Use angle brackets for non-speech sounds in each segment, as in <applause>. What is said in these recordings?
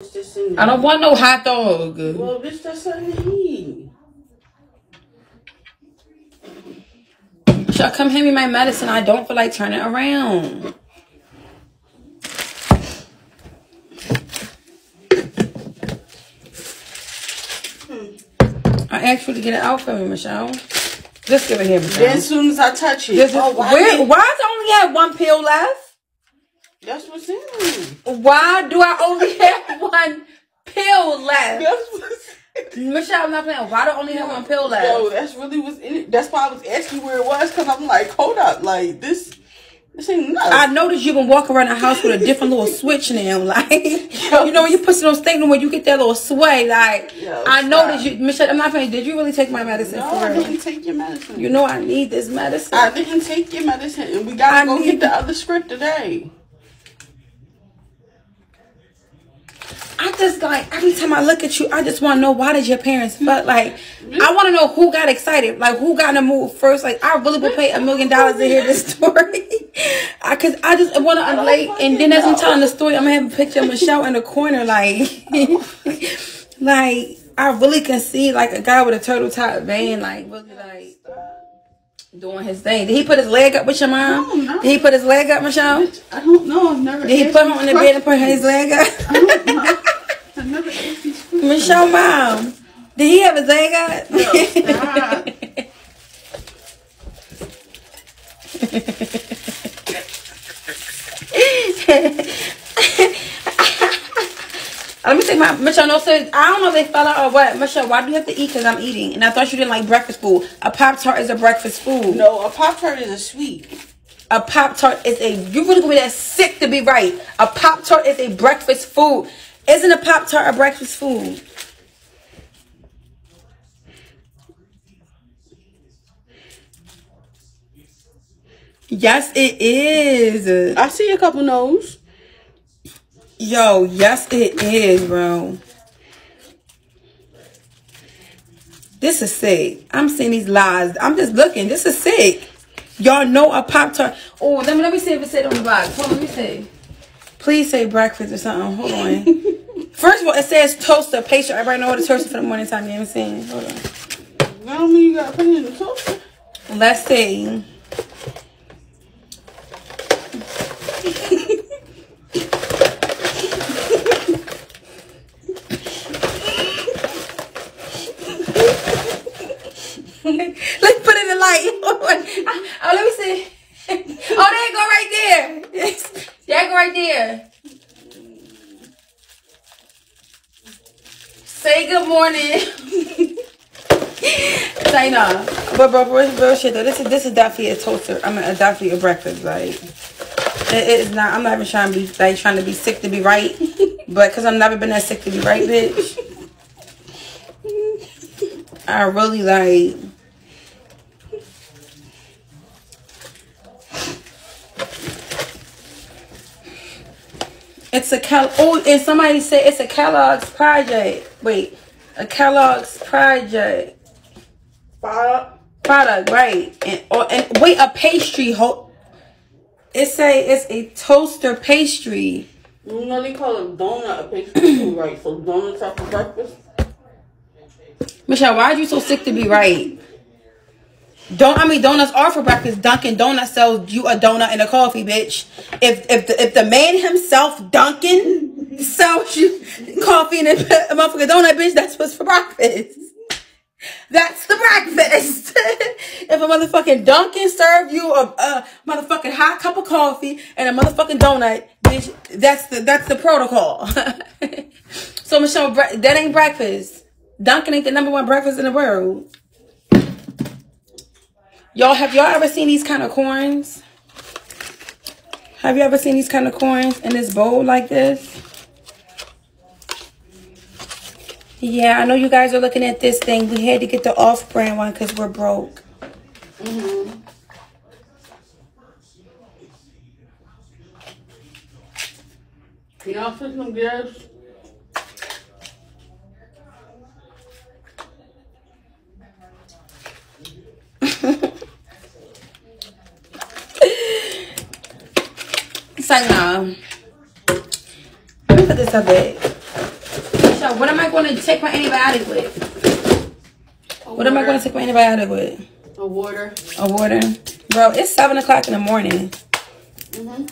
I don't want no hot dog. Well, bitch, that's something to eat. Y'all come hand me my medicine. I don't feel like turning around. I asked you to get it out for me, Michelle. Just give it here, Michelle. Then as soon as I touch it, This is, oh, why, where, why does I only have one pill left? That's what's in me. Why do I only <laughs> have one pill left? That's what's Michelle, I'm not playing. Why do I only have one pill left? Yo, that's really what's in it. That's why I was asking where it was, because I'm like, hold up, like, this, this ain't nothing. I noticed you've been walking around the house with a different little <laughs> switch now. <laughs> Like, you know, when you put it on statement when you get that little sway, like, Yo, I noticed you, Michelle, I'm not playing. Did you really take my medicine no, for I real? didn't take your medicine. You know I need this medicine. I didn't take your medicine, and we gotta I go get the other script today. Just like every time I look at you, I just want to know why did your parents fuck? Like, I want to know who got excited, like who got in the mood first. Like, I really would pay a million dollars to hear this <laughs> story, I cause I just want to unlay, and then as I'm telling the story, I'm gonna have a picture of Michelle in the corner, like, <laughs> like I really can see like a guy with a turtle top van, like really like doing his thing. Did he put his leg up with your mom? No, no. Did he put his leg up, Michelle? I don't know. I've never. Did he put him on the bed and put his leg up? I don't know. I never asked these questions. Michelle mom. Did he have leg up? No. Let me take my Michelle. No, sir. I don't know if they fell out or what. Michelle, why do you have to eat? Because I'm eating, and I thought you didn't like breakfast food. A pop tart is a breakfast food. No, a pop tart is a sweet. A pop tart is a. You really gonna be that sick to be right? A pop tart is a breakfast food. Isn't a pop tart a breakfast food? Yes, it is. I see a couple no's. Yo, yes, it is, bro. This is sick. I'm seeing these lies. I'm just looking. This is sick. Y'all know a Pop Tart. Oh, let me let me see if it said on the box. Hold on, let me see. Please say breakfast or something. Hold on. <laughs> First of all, it says toaster pastry. Everybody know what a toaster for the morning time. You I'm saying? Hold on. That don't mean you gotta put it in the toaster. Let's see. <laughs> Let's put it in the light. <laughs> Oh, let me see. <laughs> Oh, there you go right there. There you go right there. Say good morning. Say no. But bro, bro, bro, shit though. This is this is definitely a toaster. I mean, a definitely a breakfast. Like it, it is not. I'm not even trying to be like trying to be sick to be right, <laughs> but because I've never been that sick to be right, bitch. I really like. It's a Cal. Oh, and somebody said it's a Kellogg's project. Wait, a Kellogg's project Five. product, right? And or and wait, a pastry. Ho- it say it's a toaster pastry. You know they call it donut a pastry too, right? So donuts after breakfast. Michelle, why are you so sick to be right? Don't I mean donuts are for breakfast. Dunkin' Donuts sells you a donut and a coffee, bitch. If if the if the man himself, Dunkin', sells you coffee and a, a motherfucking donut, bitch, that's what's for breakfast. That's the breakfast. <laughs> if a motherfucking Dunkin' serve you a, a motherfucking hot cup of coffee and a motherfucking donut, bitch, that's the that's the protocol. <laughs> so Michelle, that ain't breakfast. Dunkin' ain't the number one breakfast in the world. Y'all, have y'all ever seen these kind of corns? Have you ever seen these kind of corns in this bowl like this? Yeah, I know you guys are looking at this thing. We had to get the off-brand one because we're broke. Mm-hmm. Can y'all fix some gas? Like, nah. Let me put this up bit. Michelle, what am I going to take my antibiotic with? What am I going to take my antibiotic with? A water. A water. Bro, it's 7 o'clock in the morning. Mm-hmm.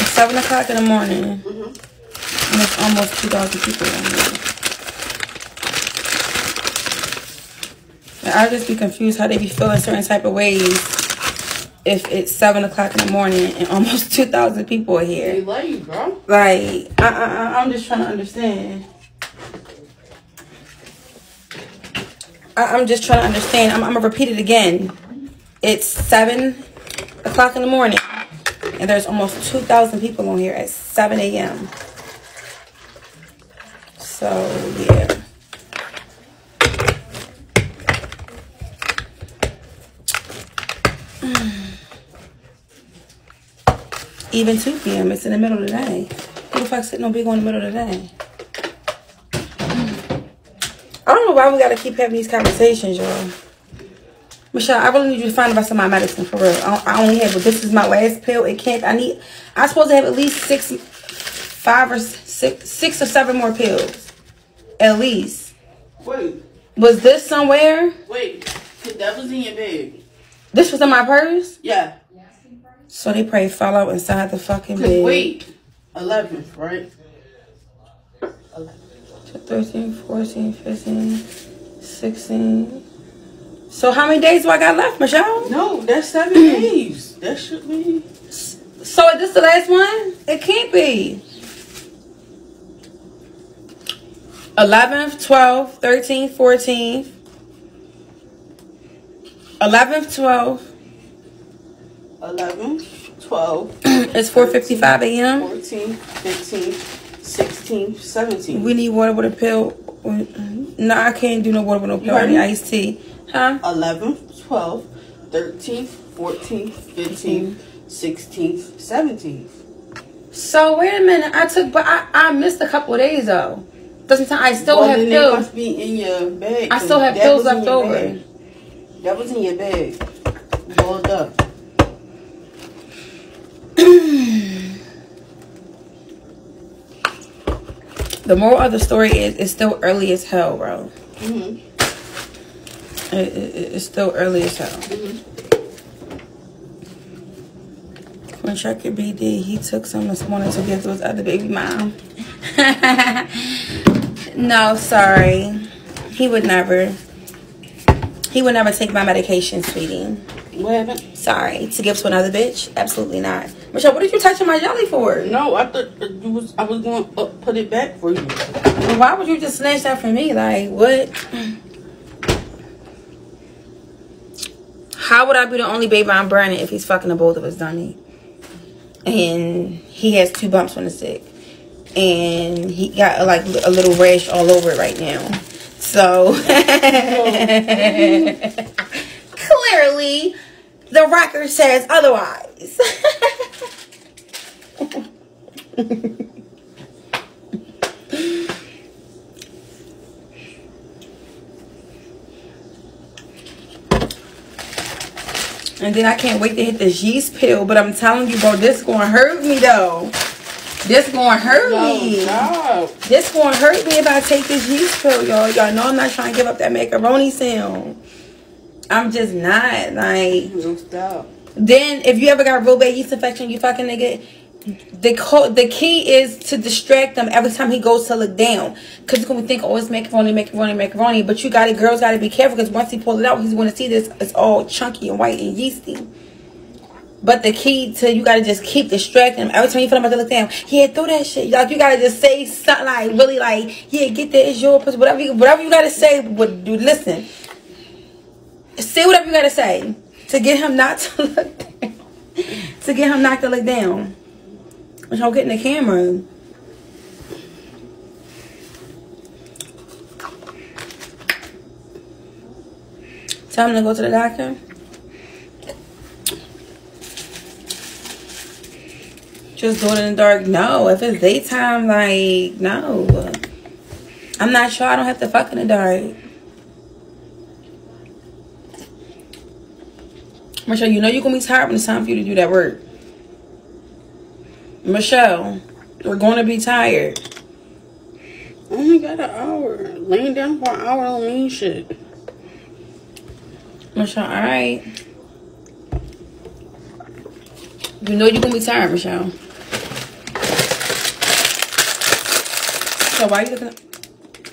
It's 7 o'clock in the morning. Mm-hmm. And it's almost 2,000 people in here. And I just be confused how they be feeling certain type of ways if it's 7 o'clock in the morning and <laughs> almost 2,000 people are here. They love you, bro. Like, I, I, I'm just trying to understand. I, I'm just trying to understand. I'm, I'm gonna repeat it again. It's seven o'clock in the morning, and there's almost 2,000 people on here at 7 a.m. So, yeah. <sighs> Even 2 p.m. It's in the middle of the day. Who the fuck sitting on Bigo on the middle of the day? <sighs> I don't know why we gotta keep having these conversations, y'all. Michelle, I really need you to find about some of my medicine for real. I, I only have, but this is my last pill. It can't. I need. I'm supposed to have at least six, five or six, six or seven more pills, at least. Wait, Was this somewhere? wait. That was in your bag. This was in my purse. Yeah. So they probably fell out inside the fucking bed. wait. 11th, right? 13, 14, 15, 16. So how many days do I got left, Michelle? No, that's seven <clears throat> days. That should be. So is this the last one? It can't be. 11th, 12th, 13th, 14th. 11th, 12th. 11, 12, <clears throat> It's 4.55 a.m. 14, 15, 16, 17. We need water with a pill. No, I can't do no water with no pill. I need iced tea. Huh? 11, 12, 13, 14, 15, 16, 17. So wait a minute. I took, but I, I missed a couple of days though. Doesn't time I still well, have then they pills. must be in your bag. I still have pills left your over. That was in your bag. Rolled up. <clears throat> The moral of the story is it's still early as hell, bro. hmm It, it, it's still early as hell. Mm-hmm. When Checker BD, he took some this morning to give to his other baby mom. <laughs> no, sorry. He would never. He would never take my medication, sweetie. What happened? Sorry. To give to another bitch? Absolutely not. Michelle, what are you touching my jelly for? No, I thought you was. I was going to uh, put it back for you. Why would you just snatch that from me? Like, what? How would I be the only baby I'm burning if he's fucking the both of us, dummy? And he has two bumps on his dick. And he got like a little rash all over it right now. So <laughs> clearly the record says otherwise. <laughs> And then I can't wait to hit the yeast pill. But I'm telling you, bro, this gonna hurt me though. This gonna hurt me. no. This gonna hurt me if I take this yeast pill, y'all. Y'all know I'm not trying to give up that macaroni sound. I'm just not like. No, stop. Then if you ever got real bad yeast infection, you fucking nigga. The co- the key is to distract them every time he goes to look down, cause he's gonna think, oh, it's macaroni, macaroni, macaroni. But you got it, girls got to be careful, cause once he pull it out, he's gonna see this. It's all chunky and white and yeasty. But the key to you gotta just keep distracting him. Every time you feel about to look down, yeah, throw that shit. Like you gotta just say something like really like, yeah, get that, it's your pussy. Whatever you, whatever you gotta say. But do listen. Say whatever you gotta say to get him not to <laughs> look down. to get him not to look down. Which I'm getting the camera. Tell him to go to the doctor. Just do it in the dark. No, if it's daytime, like no. I'm not sure. I don't have to fuck in the dark. Michelle, you know you're gonna be tired when it's time for you to do that work. Michelle, we're going to be tired. I only got an hour. Laying down for an hour don't mean shit. Michelle, all right. You know you're going to be tired, Michelle. So why are you looking at...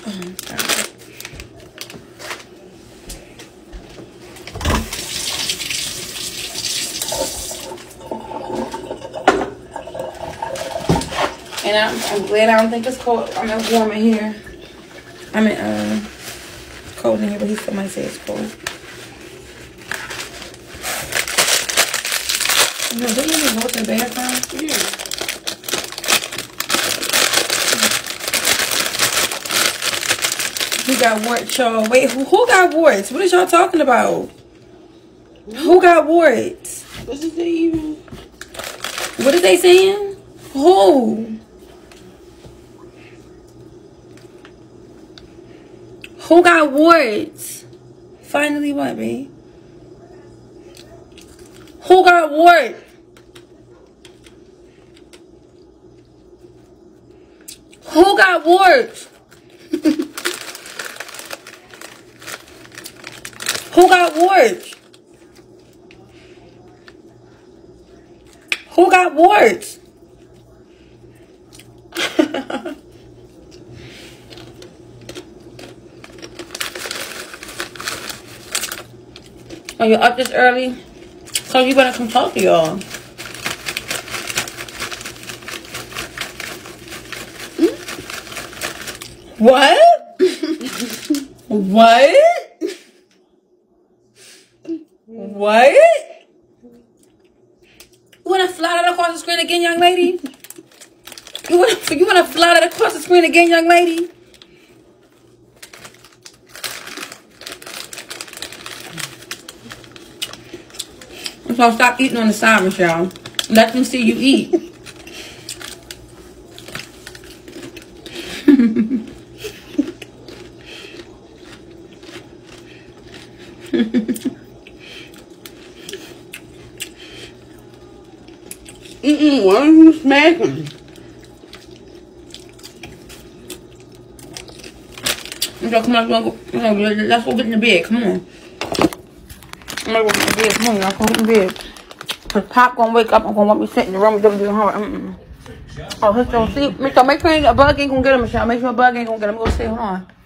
Oh, And I'm, I'm glad I don't think it's cold. I'm mean, warm in here. I mean, uh, cold in here, but he still might say it's cold. You know, didn't you go to the bathroom? Yeah. He got warts, y'all. Wait, who, who got warts? What is y'all talking about? Who got warts? What is they even? What is they saying? Who? Who got warts? Finally, what, me? Who got warts? Who got warts? Who got warts? Who got warts? <laughs> Are you up this early? So you gonna come talk to y'all. Hmm? What? <laughs> what? What? You wanna fly that across the screen again, young lady? You wanna you wanna fly that across the screen again, young lady? So stop eating on the side, Michelle. Let them see you eat. Mm-mm, why are you smacking? Okay, come on, let's go, let's go get in the bed. Come on. I'm gonna go get in the bed. Come on, let's go get in the bed. Cause Pop gonna wake up. I'm gonna want me sitting in the room with them doing her. Mm-mm. Oh, so see, so make sure a bug ain't gonna get him, Michelle. Make sure a bug ain't gonna get him. Go see. Hold on.